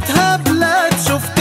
شفتها بلاد شفت